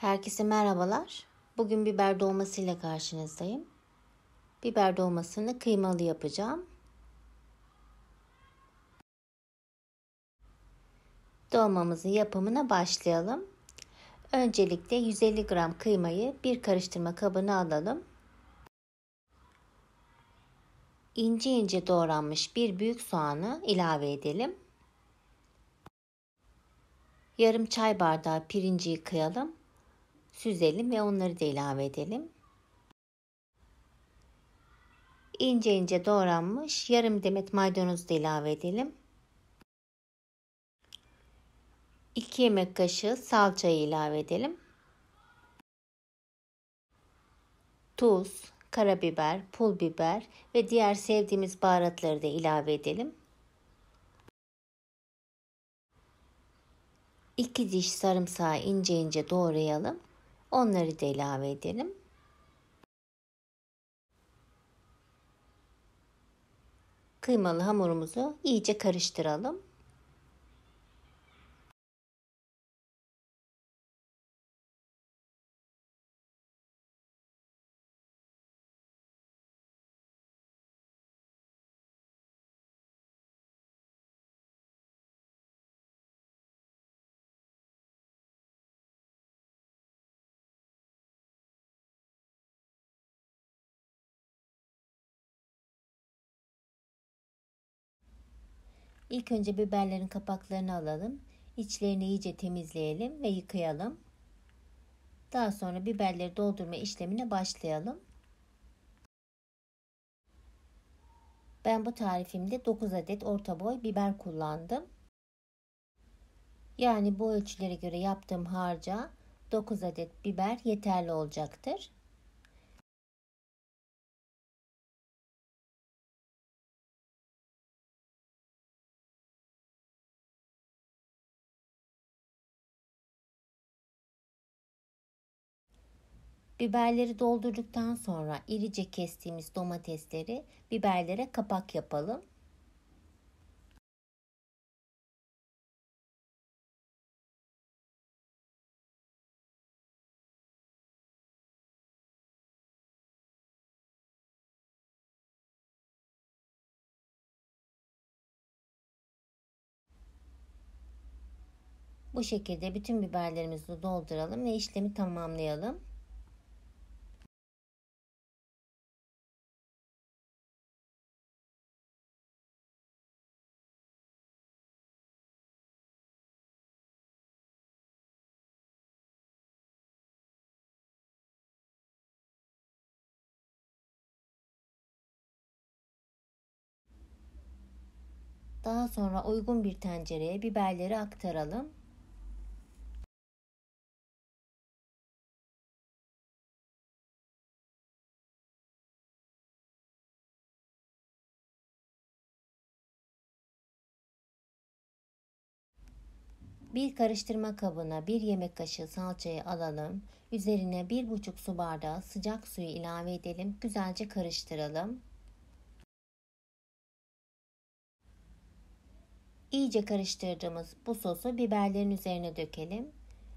Herkese merhabalar. Bugün biber dolması ile karşınızdayım. Biber dolmasını kıymalı yapacağım. Dolmamızın yapımına başlayalım. Öncelikle 150 gram kıymayı bir karıştırma kabına alalım. İnce ince doğranmış bir büyük soğanı ilave edelim. Yarım çay bardağı pirinci yıkayalım süzelim ve onları da ilave edelim. İnce ince doğranmış yarım demet maydanoz da ilave edelim. 2 yemek kaşığı salçayı ilave edelim. Tuz, karabiber, pul biber ve diğer sevdiğimiz baharatları da ilave edelim. 2 diş sarımsağı ince ince doğrayalım. Onları da ilave edelim. Kıymalı hamurumuzu iyice karıştıralım. İlk önce biberlerin kapaklarını alalım. İçlerini iyice temizleyelim ve yıkayalım. Daha sonra biberleri doldurma işlemine başlayalım. Ben bu tarifimde 9 adet orta boy biber kullandım. Yani bu ölçülere göre yaptığım harca 9 adet biber yeterli olacaktır. Biberleri doldurduktan sonra irice kestiğimiz domatesleri biberlere kapak yapalım. Bu şekilde bütün biberlerimizi dolduralım ve işlemi tamamlayalım. Daha sonra uygun bir tencereye biberleri aktaralım. Bir karıştırma kabına bir yemek kaşığı salçayı alalım. Üzerine bir buçuk su bardağı sıcak suyu ilave edelim. Güzelce karıştıralım. İyice karıştırdığımız bu sosu biberlerin üzerine dökelim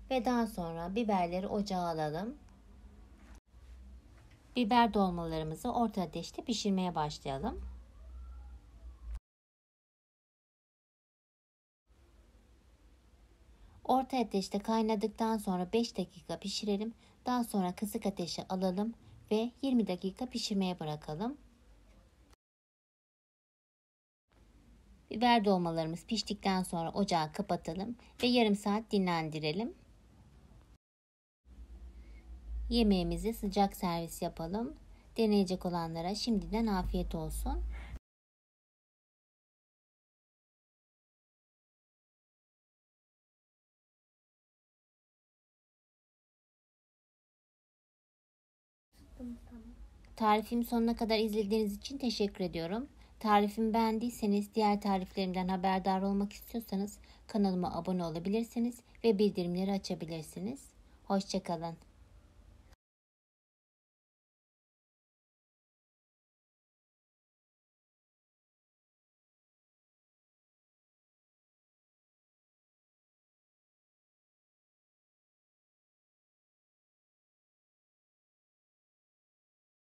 ve daha sonra biberleri ocağa alalım. Biber dolmalarımızı orta ateşte pişirmeye başlayalım. Orta ateşte kaynadıktan sonra 5 dakika pişirelim. Daha sonra kısık ateşe alalım ve 20 dakika pişirmeye bırakalım. Biber dolmalarımız piştikten sonra ocağı kapatalım ve yarım saat dinlendirelim. Yemeğimizi sıcak servis yapalım. Deneyecek olanlara şimdiden afiyet olsun. Tarifimi sonuna kadar izlediğiniz için teşekkür ediyorum. Tarifimi beğendiyseniz diğer tariflerimden haberdar olmak istiyorsanız kanalıma abone olabilirsiniz ve bildirimleri açabilirsiniz. Hoşçakalın.